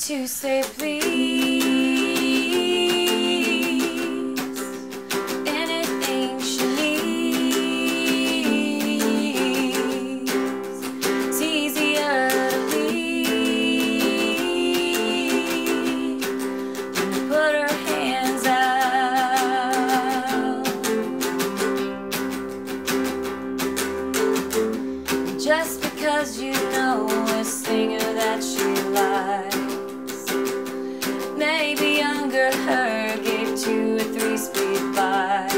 to say please, anything she needs. It's easier to leave than to put her hands out. Just because you know a singer that she likes her gave two a three-speed bite.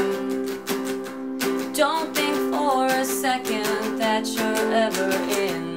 Don't think for a second that you're ever in.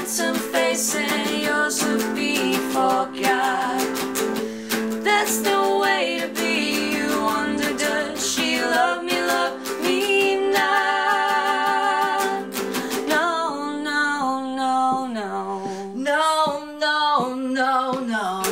handsome face and yours would be forgot. That's the way to be. You wonder, does she love me, love me not? No, no, no, no. No, no, no, no.